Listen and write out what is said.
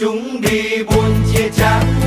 chúng đi buôn chia trắng